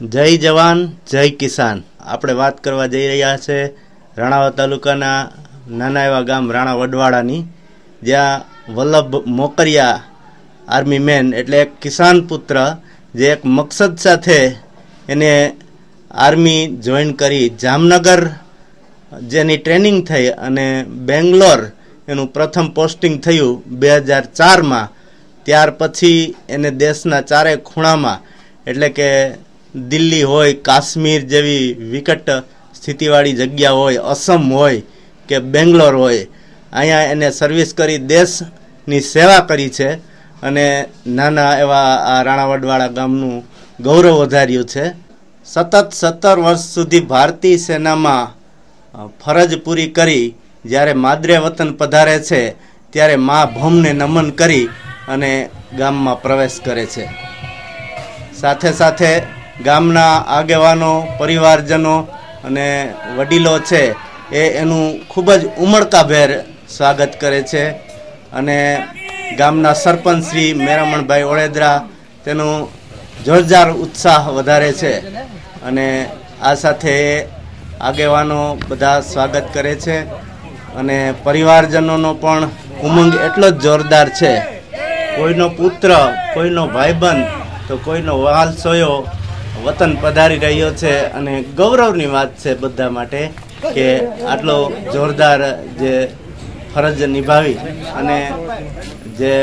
જય જવાન, જય કિસાન. આપણે વાત કરવા જઈ રહ્યા છે રાણાવા તાલુકાના નાના એવા ગામ રાણા વડવાડાની, જ્યાં વલ્લભ મોકરિયા આર્મી મેન એટલે એક કિસાન પુત્ર, જે એક મકસદ સાથે એને આર્મી જોઈન કરી જામનગર, જેની ટ્રેનિંગ થઈ અને બેંગ્લોર એનું પ્રથમ પોસ્ટિંગ થયું બે હજાર ચારમાં. ત્યાર પછી એને દેશના ચારે ખૂણામાં, એટલે કે દિલ્હી હોય, કાશ્મીર જેવી વિકટ સ્થિતિવાળી જગ્યા હોય, અસમ હોય કે બેંગ્લોર હોય, અહીંયા એને સર્વિસ કરી દેશની સેવા કરી છે અને નાના એવા આ રાણાવડવાળા ગામનું ગૌરવ વધાર્યું છે. સતત સત્તર વર્ષ સુધી ભારતીય સેનામાં ફરજ પૂરી કરી જ્યારે માદરે વતન પધારે છે ત્યારે મા ભૌમને નમન કરી અને ગામમાં પ્રવેશ કરે છે. સાથે સાથે ગામના આગેવાનો, પરિવારજનો અને વડીલો છે એ એનું ખૂબ જ ઉમળકાભેર સ્વાગત કરે છે. અને ગામના સરપંચ શ્રી મેરામણભાઈ ઓળેદરા તેનું જોરદાર ઉત્સાહ વધારે છે અને આ સાથે આગેવાનો બધા સ્વાગત કરે છે અને પરિવારજનોનો પણ ઉમંગ એટલો જ જોરદાર છે. કોઈનો પુત્ર, કોઈનો ભાઈબંધ, તો કોઈનો વહાલ સોયો વતન પધારી રહ્યો છે અને ગૌરવની વાત છે બધા માટે કે આટલો જોરદાર જે ફરજ નિભાવી અને જે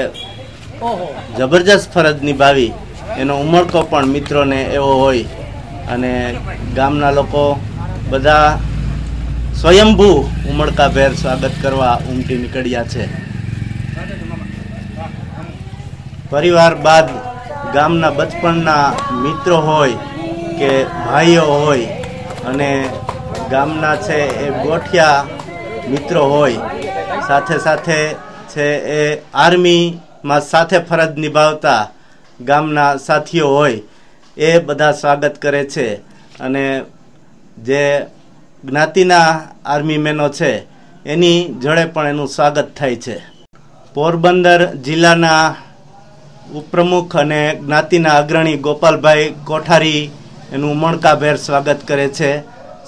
જબરજસ્ત ફરજ નિભાવી એનો ઉમળકો પણ મિત્રોને એવો હોય અને ગામના લોકો બધા સ્વયંભૂ ઉમળકાભેર સ્વાગત કરવા ઉમટી નીકળ્યા છે. પરિવાર બાદ ગામના બચપણના મિત્રો હોય કે ભાઈઓ હોય અને ગામના છે એ ગોઠિયા મિત્રો હોય. સાથે સાથે છે એ આર્મીમાં સાથે ફરજ નિભાવતા ગામના સાથીઓ હોય. એ બધા સ્વાગત કરે છે અને જે જ્ઞાતિના આર્મી મેનો છે, એની જોડે પણ એનું સ્વાગત થાય છે. પોરબંદર જિલ્લાના ઉપપ્રમુખ અને જ્ઞાતિના અગ્રણી ગોપાલભાઈ કોઠારી એનું ઉમણકાભેર સ્વાગત કરે છે.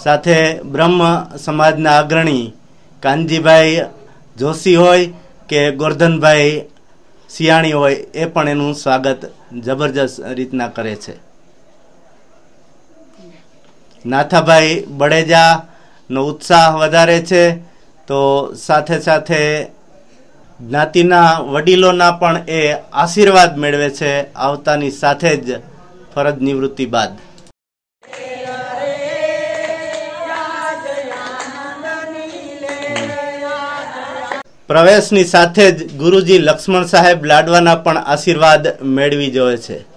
સાથે બ્રહ્મ સમાજના અગ્રણી કાનજીભાઈ જોશી હોય કે ગોરધનભાઈ સિયાણી હોય એ પણ એનું સ્વાગત જબરજસ્ત રીતના કરે છે. નાથાભાઈ બળેજાનો ઉત્સાહ વધારે છે. તો સાથે સાથે જ્ઞાતિના વડીલોના પણ એ આશીર્વાદ મેળવે છે આવતાની સાથે જ ફરજ નિવૃત્તિ બાદ. પ્રવેશની સાથે જ ગુરુજી લક્ષ્મણ સાહેબ લાડવાના પણ આશીર્વાદ મેળવી જોવે છે.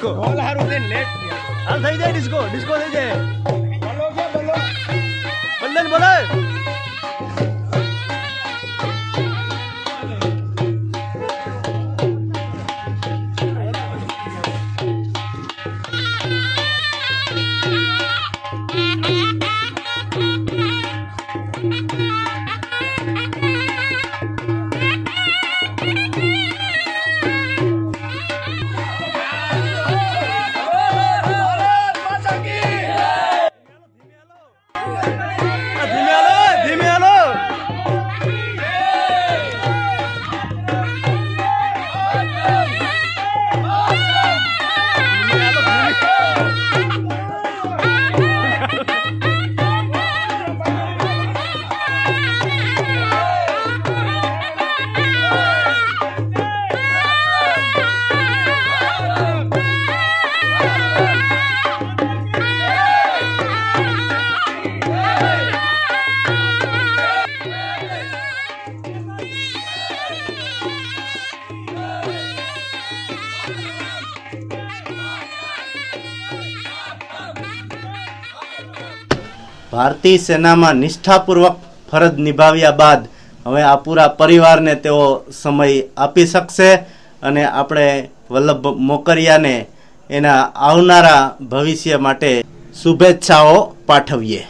હાલ થઈ જાય ડિસ્કો ડિસ્કો થઈ જાય. બંધન બોલો બંદન માતા ભારતીય સેનામાં નિષ્ઠાપૂર્વક ફરજ નિભાવ્યા બાદ હવે આ પૂરા પરિવારને તેઓ સમય આપી શકશે અને આપણે વલ્લભ મોકરિયાને એના આવનારા ભવિષ્ય માટે શુભેચ્છાઓ પાઠવીએ.